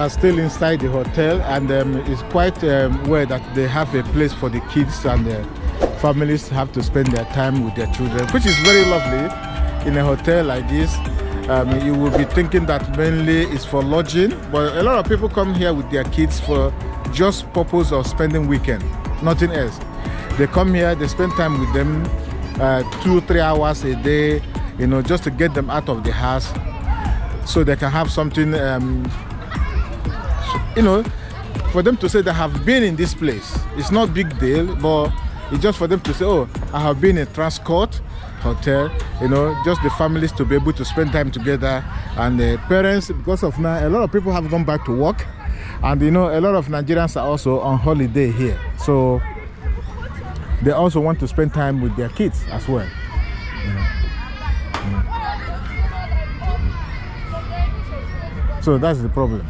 Are still inside the hotel, and um, it's quite um, well that they have a place for the kids and the families have to spend their time with their children, which is very lovely in a hotel like this. Um, you will be thinking that mainly is for lodging, but a lot of people come here with their kids for just purpose of spending weekend, nothing else. They come here, they spend time with them, uh, two, three hours a day, you know, just to get them out of the house, so they can have something, um, you know, for them to say they have been in this place. It's not big deal, but it's just for them to say, oh, I have been in Transcorp hotel, you know, just the families to be able to spend time together and the parents, because of now, a lot of people have gone back to work and you know, a lot of Nigerians are also on holiday here. So they also want to spend time with their kids as well. you know. So that's the problem.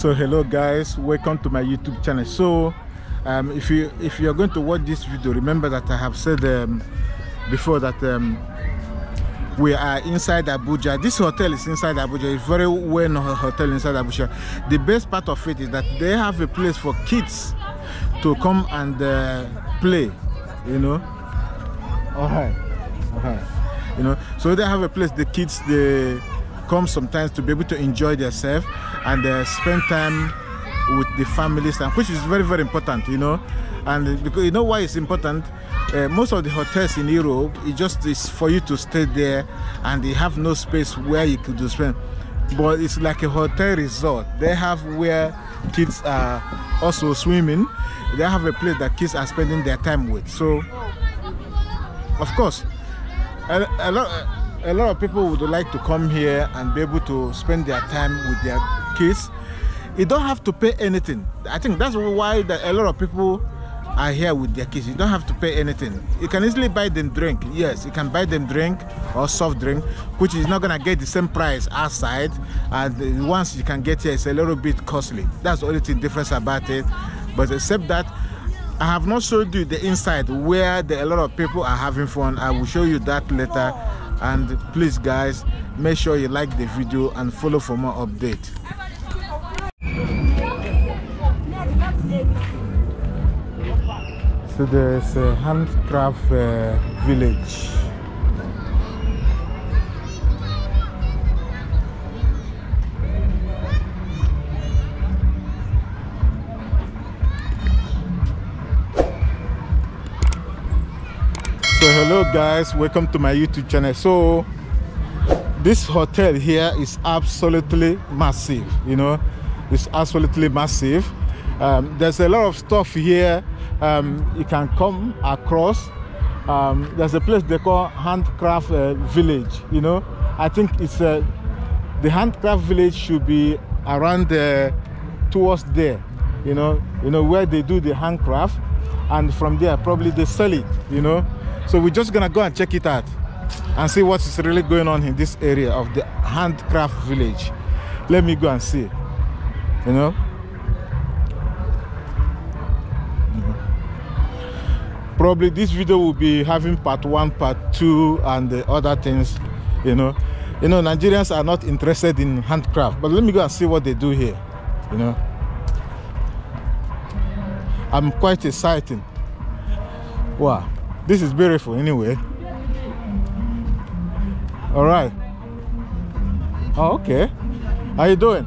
So hello guys welcome to my youtube channel. So um, if you if you're going to watch this video remember that i have said um, before that um, we are inside abuja. This hotel is inside abuja. It's very well known hotel inside abuja. The best part of it is that they have a place for kids to come and uh, play you know? All right all right you know so they have a place the kids they come sometimes to be able to enjoy themselves and uh, spend time with the families and which is very very important you know. And because you know why it's important? Uh, most of the hotels in europe it just is for you to stay there and they have no space where you could spend. But it's like a hotel resort. They have where kids are also swimming. They have a place that kids are spending their time with. So of course a, a lot a lot of people would like to come here and be able to spend their time with their kids you don't have to pay anything. I think that's why a lot of people are here with their kids. You don't have to pay anything. You can easily buy them drink. Yes you can buy them drink or soft drink which is not gonna get the same price outside. And ones you can get here is a little bit costly. That's the only thing difference about it. But except that I have not showed you the inside where the, a lot of people are having fun. I will show you that later. And please, guys, make sure you like the video and follow for more update. So there's a handcraft uh, village. so hello guys welcome to my youtube channel. So this hotel here is absolutely massive you know? It's absolutely massive. Um, there's a lot of stuff here um, you can come across um, there's a place they call handcraft uh, village you know? I think it's uh, the handcraft village should be around uh, towards there you know? You know where they do the handcraft and from there probably they sell it you know? So we're just gonna go and check it out and see what is really going on in this area of the handcraft village. Let me go and see you know probably this video will be having part one part two and the other things you know. You know nigerians are not interested in handcraft but let me go and see what they do here you know. I'm quite exciting. Wow this is beautiful anyway. All right. Oh, okay. How you doing?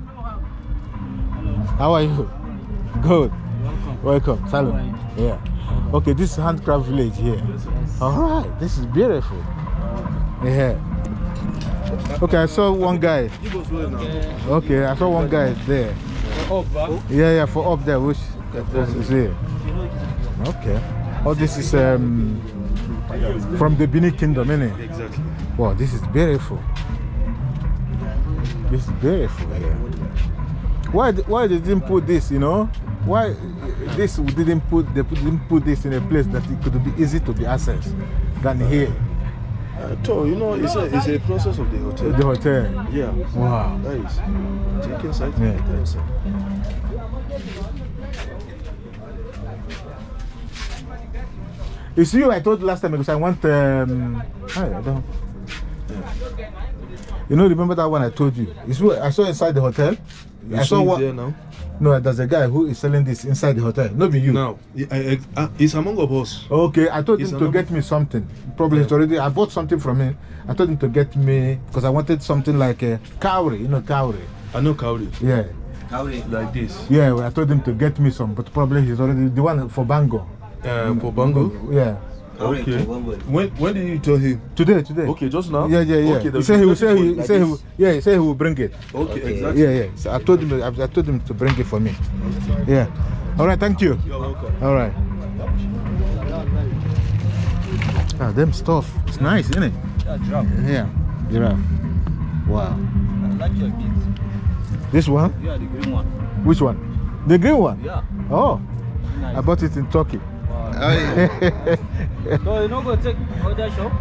How are you? Good. Welcome. How are Yeah. Okay, this is handcraft village here. All right, this is beautiful. Yeah. Okay, I saw one guy. Okay, I saw one guy there. Yeah, yeah, for up there, which is here. Okay. Oh, this is um from the Benin Kingdom, innit? Exactly. Wow, this is beautiful. This is beautiful here. Why, th- why they didn't put this, you know? Why this didn't put they put- didn't put this in a place that it could be easy to be accessed than here, Uh, so, you know, it's a, it's a process of the hotel. the hotel. yeah. Wow. Nice. Take inside. Yeah. Take inside. It's you I told last time because I want um I don't you know remember that one I told you? It's you I saw inside the hotel. You I saw what? it one there now. No, there's a guy who is selling this inside the hotel. Not be you. No, I, I, uh, it's among of us. Okay, I told It's him to get me something. Probably it's already. I bought something from him. I told him to get me because I wanted something like a cowrie, you know, cowrie. I know Cowrie. Yeah, Cowrie Like this. yeah. well, I told him to get me some, but probably he's already the one for Bango. Uh, for Bango. Yeah, Okay. When when did you tell him? today, today. Okay, just now. Yeah, yeah, yeah. Okay, he said he will say he, he like said he will, yeah, he said he will bring it. Okay, exactly. Yeah, yeah. So I told him I, I told him to bring it for me. Yeah. All right, thank you. You're welcome. All right. Ah, them stuff. It's nice, isn't it? Yeah, drop. Yeah. Giraffe. Wow. I like your kids. This one? Yeah, the green one. Which one? The green one? Yeah. Oh, Nice. I bought it in Turkey. Wow. so you not go take other shop?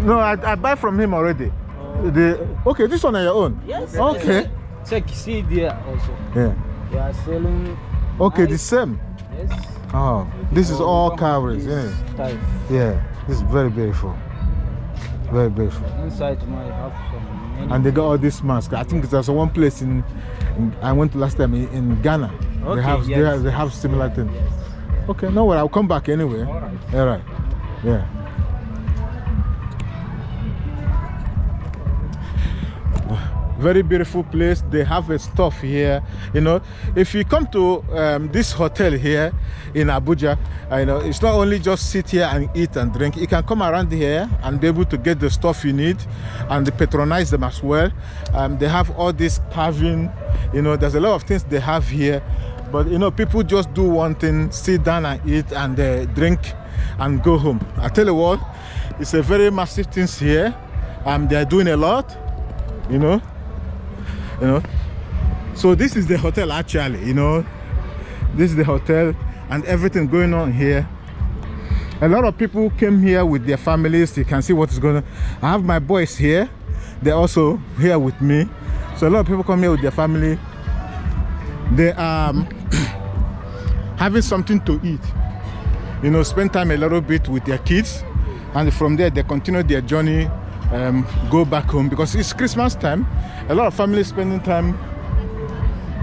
no, I, I buy from him already. Oh. The okay, this one on your own. Yes. Okay. Check, see there also. Yeah. They are selling. Okay, the same. Yes. Oh, this is Oh, all come cowries, this isn't it? Type. Yeah. This is very beautiful. Very beautiful. Inside might have some. Many And they got all these masks. I think there's one place in, in I went last time in, in Ghana. they Okay, have they have, they have similar things. Okay, no worry, I'll come back anyway. All right. All right. Yeah. Very beautiful place. They have a stuff here. You know, if you come to um, this hotel here in Abuja, you know, it's not only just sit here and eat and drink. You can come around here and be able to get the stuff you need, and patronize them as well. Um, they have all this carving. You know, there's a lot of things they have here, but you know, people just do one thing: sit down and eat and uh, drink and go home. I tell you what, it's a very massive things here. Um, they are doing a lot. You know you know so this is the hotel actually you know this is the hotel and everything going on here a lot of people came here with their families you can see what is going on i have my boys here they're also here with me so a lot of people come here with their family they um, having something to eat. You know spend time a little bit with their kids and from there they continue their journey um, go back home because it's christmas time. A lot of families spending time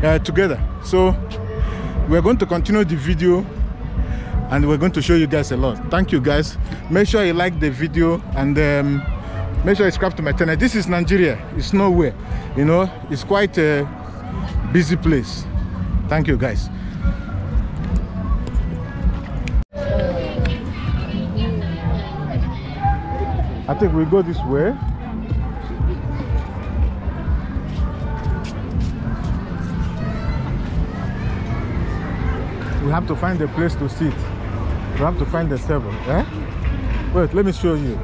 uh, together. So we're going to continue the video and we're going to show you guys a lot. Thank you guys. Make sure you like the video and um, make sure you subscribe to my channel. This is nigeria. It's nowhere. You know it's quite a busy place. Thank you guys I think we go this way. We have to find a place to sit. We have to find a table. Eh? Wait, let me show you.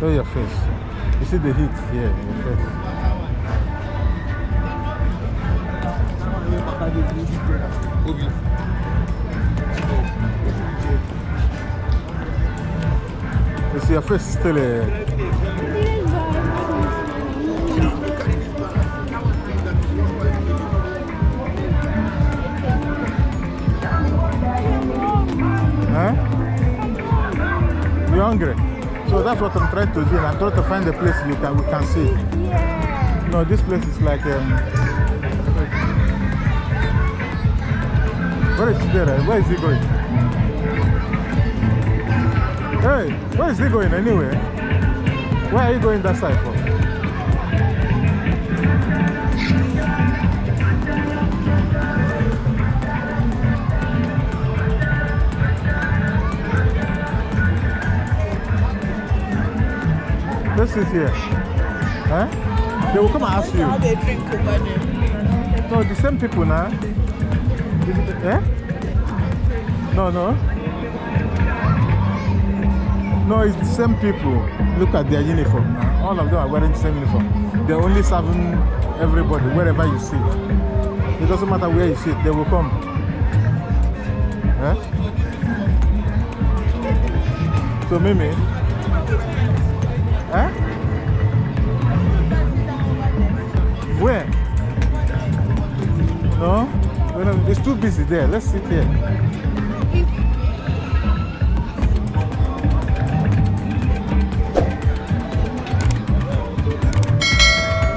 Show your face. You see the heat here in your face. You see your face still uh, hungry? So that's what I'm trying to do. I'm trying to find a place you can we can see. No, this place is like um Where is he there? Where is he going? Hey, where is he going anyway? Where are you going that side for? Sit here? Huh? They will come and ask you. How they drink over there. No, the same people now. Is it- Eh? No, no. No, it's the same people. Look at their uniform now. All of them are wearing the same uniform. They're only serving everybody wherever you sit. It doesn't matter where you sit, they will come. Eh? So, Mimi. Eh? Where? No, It's too busy there. Let's sit here.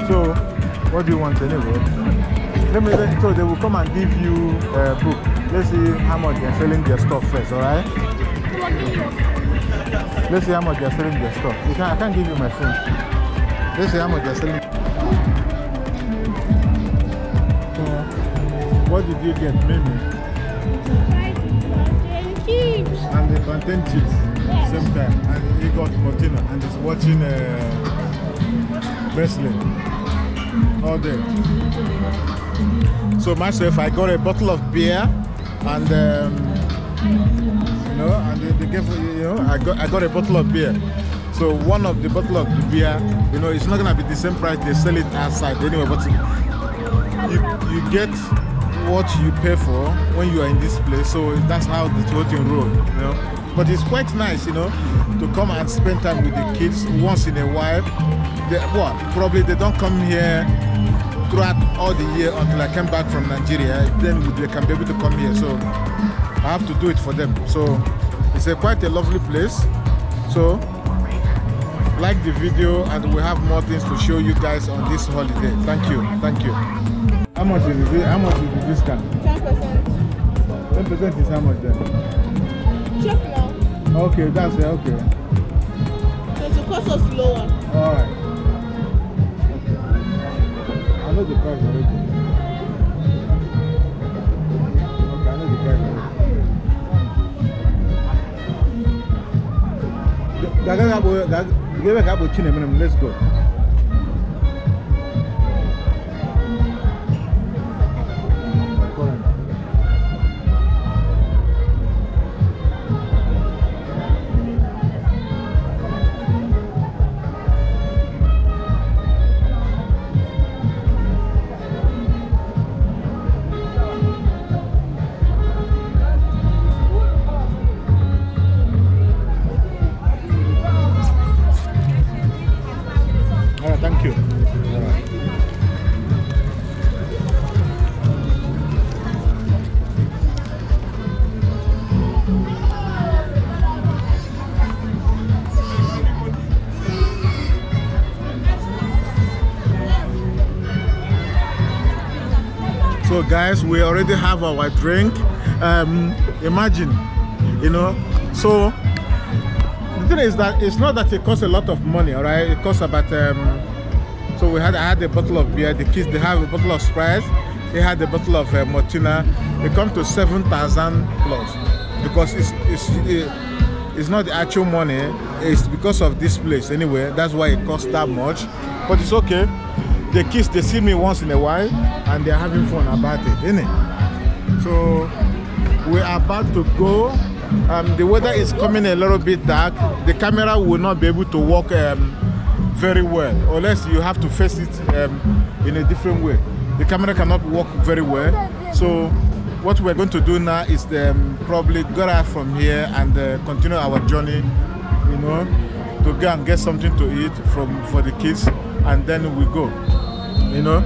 So, what do you want anyway? Let me, let, so they will come and give you a book. Let's see how much they're selling their stuff first, alright? Let's see how much they're selling their stuff. You can, I can't give you my phone. Let's see how much they're selling. So, what did you get, Mimi? Chips. And the plantain chips, Yes. same time. And he got Maltina and he's watching uh, wrestling all day. So myself, I got a bottle of beer and um, you know, and they, gave you know, I got I got a bottle of beer. So one of the bottle of the beer, you know, it's not gonna be the same price they sell it outside anyway, but you you get what you pay for when you are in this place. So that's how the whole thing roll, you know. But it's quite nice, you know, to come and spend time with the kids once in a while. They, well, probably they don't come here throughout all the year until I came back from Nigeria. Then they can be able to come here. So I have to do it for them. So it's a quite a lovely place. So like the video and we have more things to show you guys on this holiday. Thank you. Thank you. How much is the how much is the discount? 10%. Ten percent is how much then? Check now. Okay, that's it. Okay. So to cost us lower. All right. Okay. I know the price already. Gaga gabo gaga gabo chine minimum. Let's go. Guys, we already have our drink. Um, imagine, you know. So the thing is that it's not that it costs a lot of money, all right? It costs about um. So we had I had a bottle of beer. The kids they have a bottle of Sprite. They had a bottle of uh, Maltina. It comes to seven thousand plus because it's it's it, it's not the actual money. It's because of this place anyway. That's why it costs that much. But it's okay. The kids they see me once in a while and they're having fun about it, isn't it? So we're about to go. Um, the weather is coming a little bit dark. The camera will not be able to work um, very well unless you have to face it um, in a different way. The camera cannot work very well. So what we're going to do now is um, probably go out from here and uh, continue our journey, you know, to go and get something to eat from for the kids, and then we go. You know,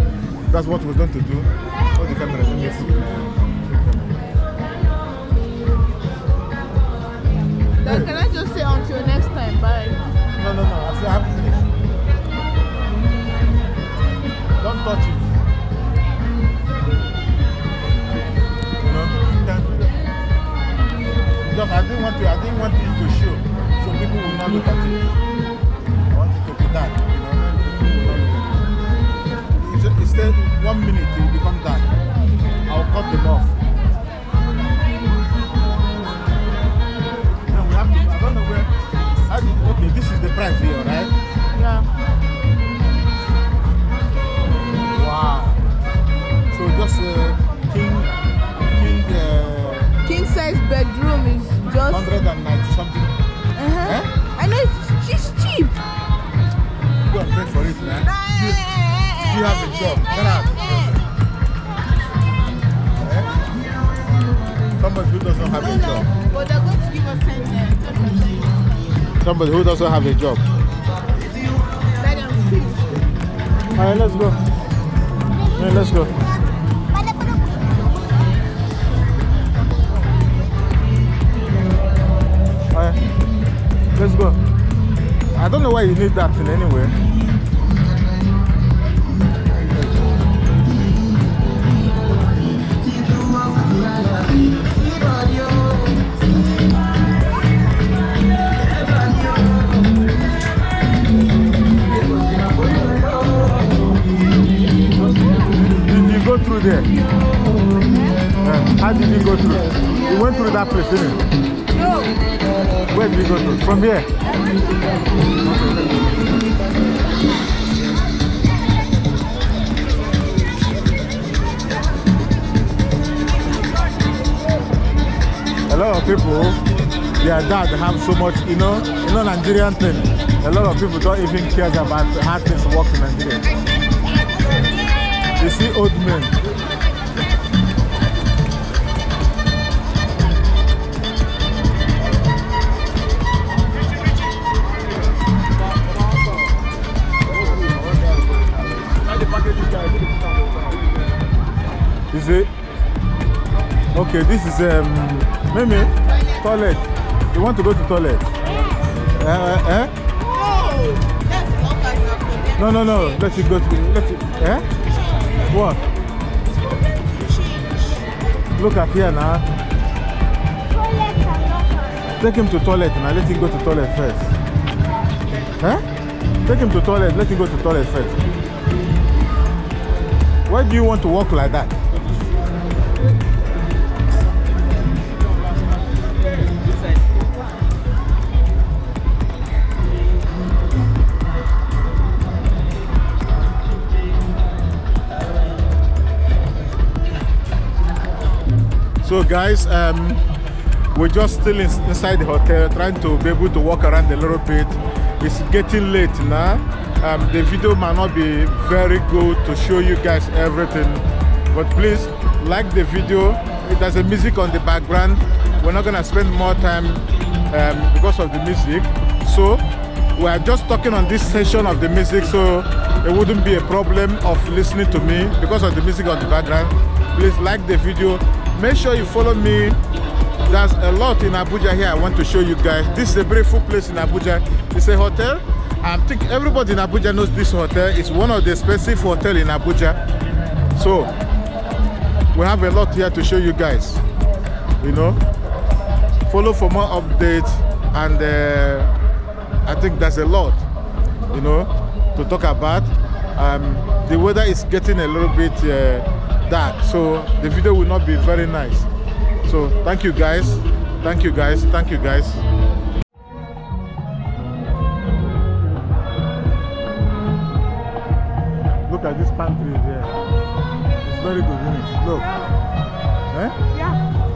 that's what we're going to do. Oh, the camera. Let me see. Then can I just say until next time? Bye. No, no, no. I still haven't finished. Don't touch it. You know? Because I didn't want to. I didn't want it to show, so people will not look at Somebody have a job. All right, let's go. Let's go. Alright, let's go. I don't know why you need that in anyway. Through there? Uh, how did you go through? You went through that place, didn't you? No. Where did you go through? From here? A lot of people, their dad have so much, you know, you know Nigerian thing. A lot of people don't even care about how things work in Nigeria. You see old men. It? Okay, this is um Mimi, toilet. You want to go to toilet? Uh, uh, eh? Happened. No, no, no. Let it go to. Let it. Eh? What? Look at here now. Take him to toilet now. Let him go to toilet first. Huh? Take him to toilet. Let him go to toilet first. Why do you want to walk like that? So guys, um, we're just still in, inside the hotel trying to be able to walk around a little bit. It's getting late now. Um, the video might not be very good to show you guys everything, but please like the video. There's a music on the background. We're not gonna spend more time um, because of the music. So we are just talking on this session of the music, so it wouldn't be a problem of listening to me because of the music on the background. Please like the video. Make sure you follow me. There's a lot in Abuja here I want to show you guys. This is a beautiful place in Abuja. It's a hotel. I think everybody in Abuja knows this hotel. It's one of the expensive hotel in Abuja. So we have a lot here to show you guys. You know, follow for more updates and uh, I think there's a lot, you know, to talk about. Um, the weather is getting a little bit uh, dark, so the video will not be very nice. So thank you guys, thank you guys, thank you guys. Look at this pantry there. It's very good, isn't it? Look. Eh? Yeah.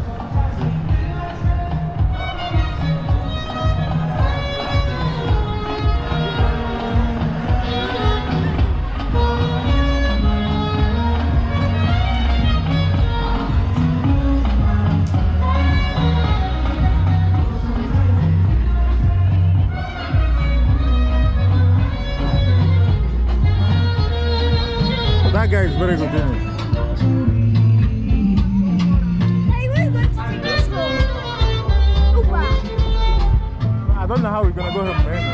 Guy is very good, isn't it? Hey, we're going to take this home. I don't know how we're gonna go home, man.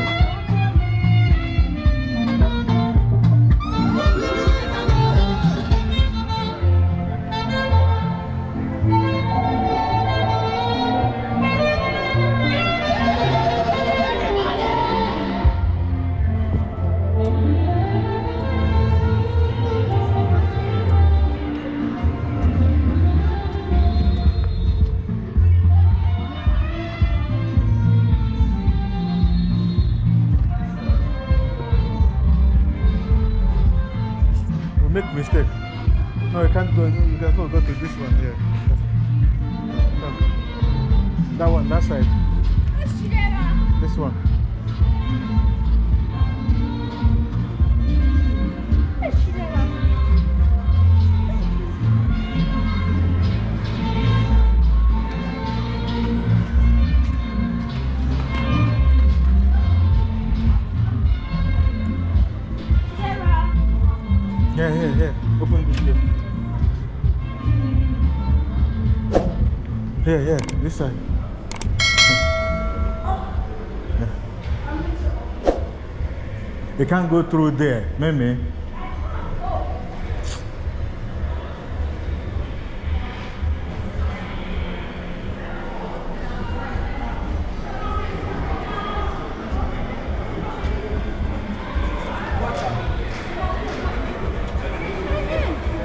Can't go through there, Meme.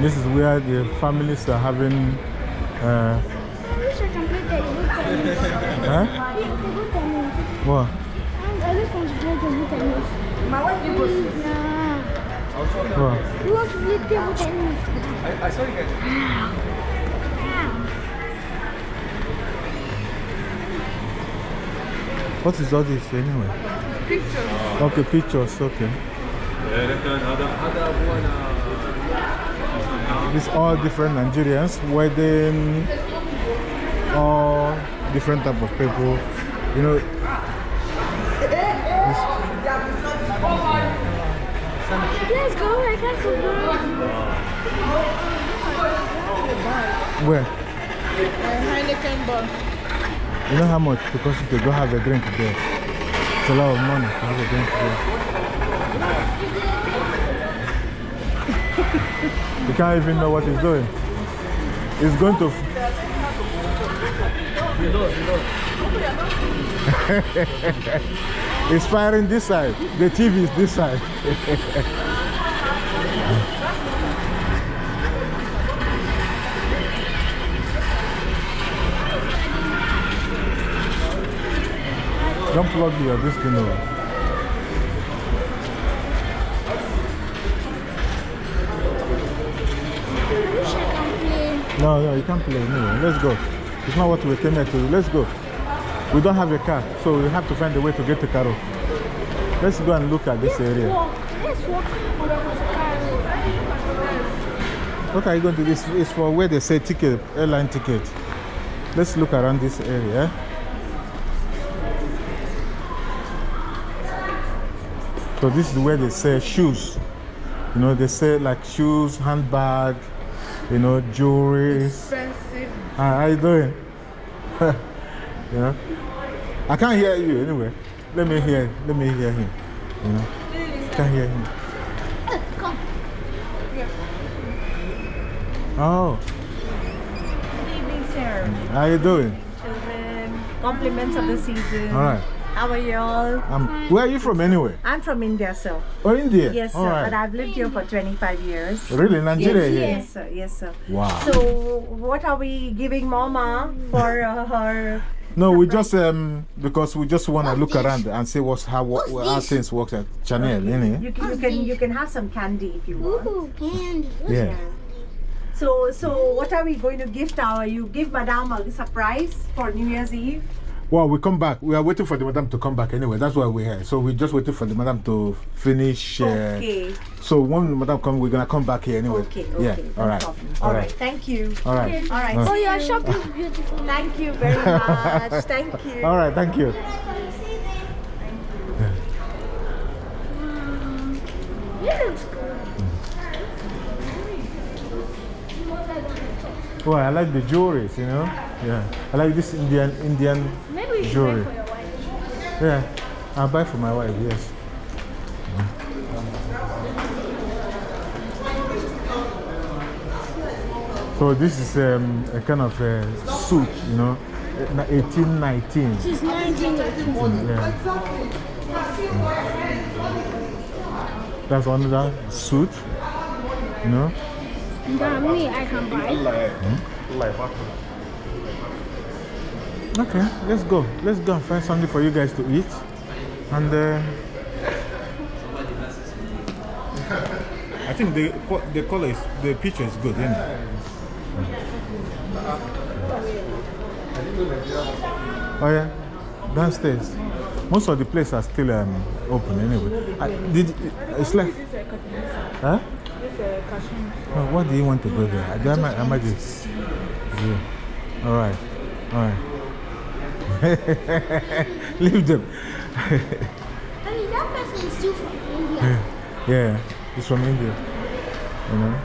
This is where the families are having. Uh, I wish I can play the table tennis. huh? Table tennis. What? And I just want to play table tennis. Please, nah. What? We want to play. What is all this anyway? Pictures. Okay, pictures. Okay. These all different Nigerians, wedding, all different type of people. You know. this- Let's go. I can't go. where? Heineken bar. You know how much? Because you could go have a drink there. It's a lot of money to have a drink there. you can't even know what he's doing. He's going to. he's firing this side. The TV is this side. Don't plug your this thing over. I wish I can play. No, no, you can't play. No, let's go. It's not what we came here to do. Let's go. We don't have a car, so we have to find a way to get to Caro. Let's go and look at this Let's area. walk. Let's walk car. What are you going to do? This is for where they say ticket, airline ticket. Let's look around this area. So this is where they sell shoes. You know, they sell like shoes, handbag, you know, jewelry. Expensive. Hi, how you doing? you know, I can't hear you anyway. Let me hear. Let me hear him. You know, can't hear him. Come. Oh, Good evening, sir. how you doing? Children, compliments of the season. All right. How are you all? Um, where are you from anyway? I'm from India, sir. Oh, India. Yes, sir. All right. But I've lived here for 25 years. Really, Nigeria yes, here? yes, sir. Yes, sir. Wow. So, what are we giving Mama for uh, her? no, we just um because we just want to look this? around and see what's how what, What's how things work at Chanel, innit? You can, you can you can have some candy if you want. Ooh, candy. Yeah. So, so what are we going to gift our? You give Madame a surprise for New Year's Eve. Well, we come back. We are waiting for the madam to come back anyway. That's why we're here. So we're just waiting for the madam to finish. Uh, Okay. So when the madam come, we're gonna come back here anyway. Okay. Okay. Yeah. no All right. problem. All All right. right. Thank you. All right. right. All Oh, see your you. shop is beautiful. Thank you very much. Thank you. All right. Thank you. It good. Well, I like the jewelries, you know. Yeah. I like this Indian Indian Maybe you jewelry. buy for your wife. Yeah. I'll buy for my wife. Yes. So this is um, a kind of a suit, you know, 1819. She's 19 years old. Yeah. That's another suit, you know. That me, I can buy. Okay, let's go. Let's go and find something for you guys to eat. And uh, I think the the color is the picture is good, isn't it? Oh yeah, downstairs. Most of the places are still um, open anyway. I, did it's like, huh? What do you want to go there? I, I, I might just. Yeah. All right, all right. Leave them. That person is still from India. yeah, he's from India. You know.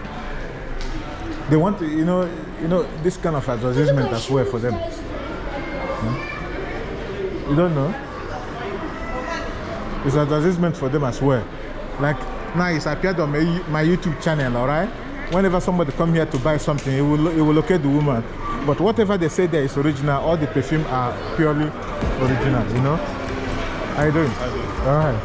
They want to, you know, you know, this kind of advertisement as well for them. Hmm? You don't know? It's advertisement for them as well. Like now it's appeared on my, my YouTube channel, alright? Whenever somebody come here to buy something, it will, it will locate the woman. But whatever they say there is original, all the perfume are purely original, you know? How you doing? Alright.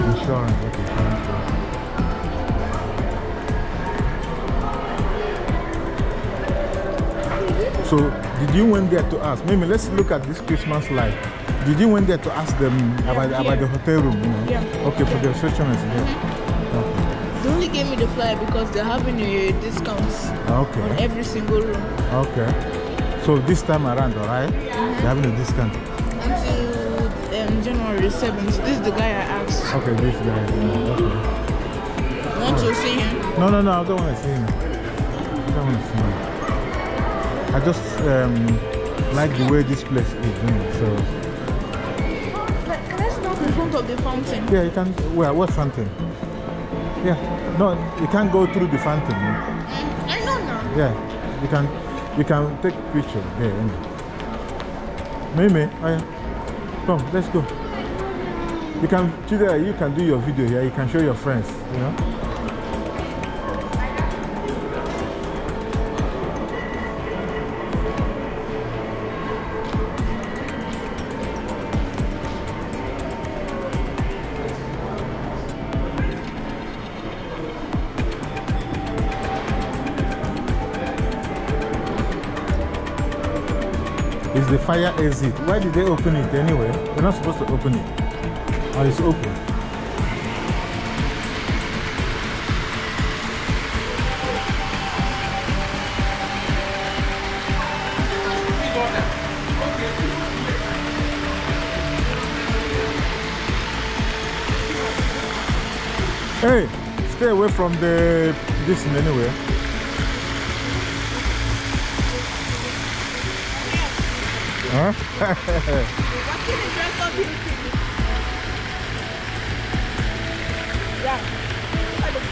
Okay, insurance. So, did you went there to ask? Maybe let's look at this Christmas light. Did you went there to ask them about, about the hotel room? You know? Yeah. Okay, for the receptionist. Yeah. They only gave me the flyer because they're having a discount Okay. on every single room Okay. So this time around, alright? Yeah. They're having a discount. until um, January 7th. This is the guy I asked. Okay, this guy. yeah, Okay. You want to see him? No, no, no, I don't want to see him. I don't want to see him. I just um, like the way this place is, you so. I stop in front of the fountain? Yeah, you can. Where? What fountain? Yeah. No, you can't go through the fountain. Mm, I know now. Yeah, you can. You can take picture there. Anyway. Mimi, oh yeah. Come, let's go. You can, Chidera, you can do your video here. You can show your friends. You know. Fire exit? Why did they open it anyway? They're not supposed to open it. Or it's open. Hey, stay away from the this anyway. Huh?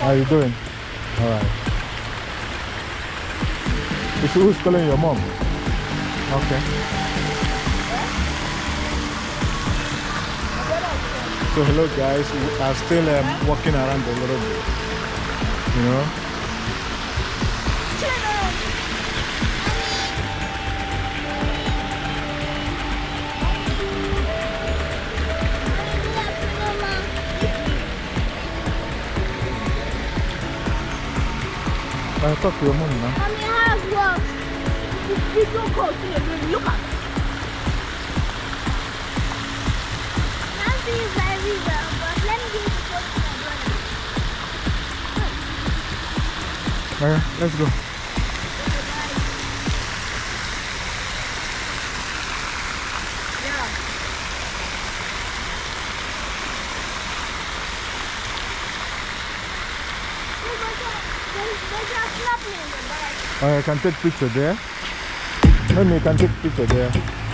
How are you doing? All right. Is who's calling your mom? Okay. So hello guys, We are still um, walking around a little bit. You know. I. Mommy. Look at. Is very well, but let me give phone to my brother. Let's go. There's there's a snapping in the bag. Oh, Oh, I can take picture there. Let me can take picture there.